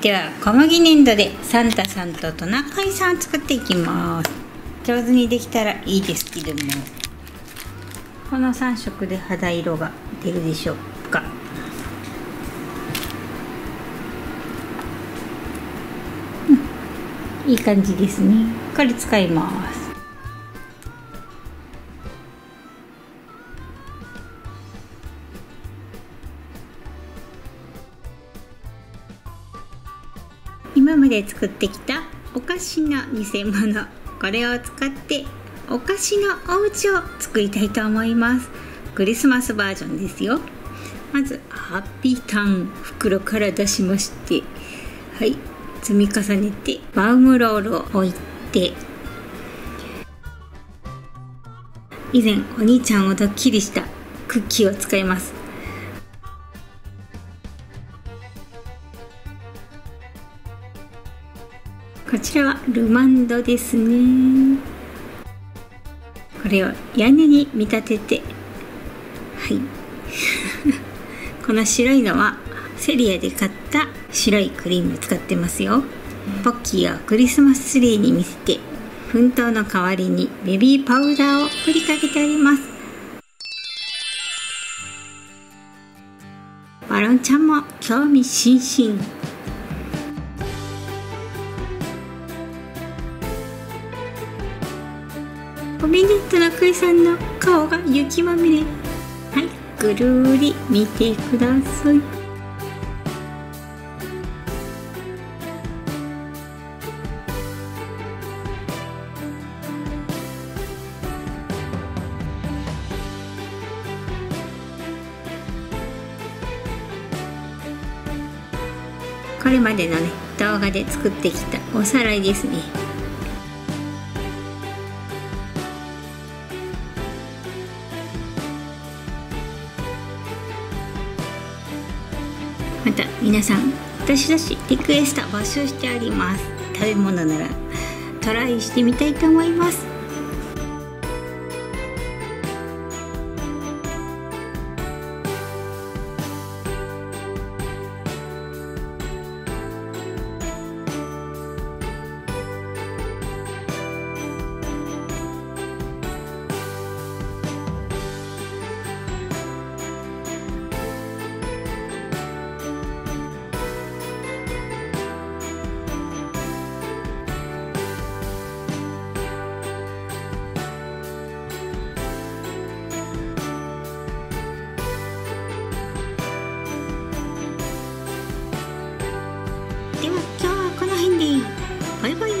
では小麦粘土でサンタさんとトナカイさんを作っていきます。上手にできたらいいですけども。この3色で肌色が出るでしょうか。いい感じですね。これ使います。今まで作ってきたお菓子の偽物。これを使ってお菓子のお家を作りたいと思います。クリスマスバージョンですよ。まずハッピーターン袋から出しましてはい。積み重ねてバウムロールを置いて以前お兄ちゃんをドッキリしたクッキーを使います。こちらはルマンドですね。これを屋根に見立てて。はい。この白いのはセリアで買った白いクリーム使ってますよ。ポッキーをクリスマスツリーに見せて粉糖の代わりにベビーパウダーを振りかけてあります。バロンちゃんも興味津々。おめでとなクイさんの顔が雪まみれ。はいぐるーり見てください。これまでのね動画で作ってきたおさらいですね。皆さんどしどしリクエスト募集しております。食べ物ならトライしてみたいと思います。バイバイ